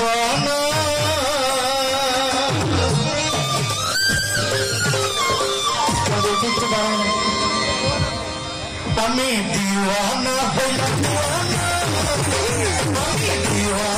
I'm divana, divana, divana, divana, divana, divana, divana, divana, divana, divana,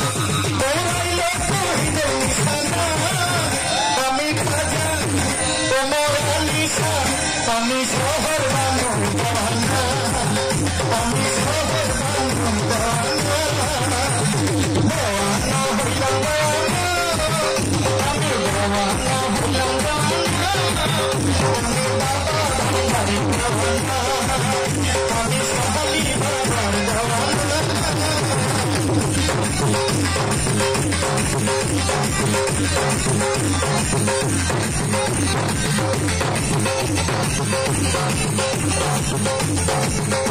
Thank you.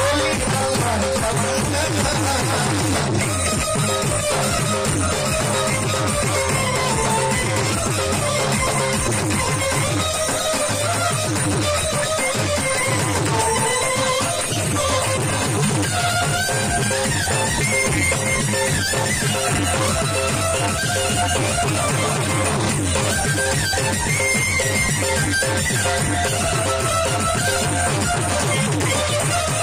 Thank you.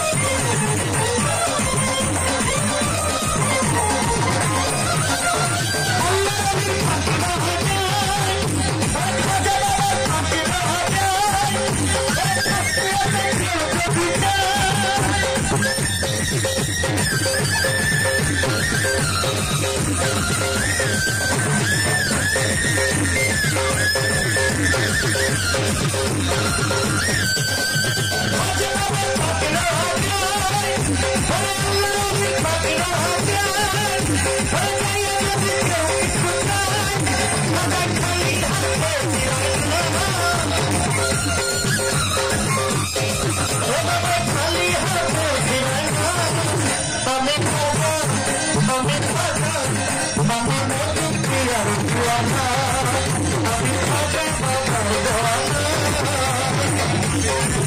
Hey!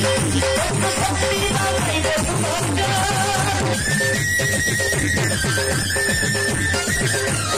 Thank you.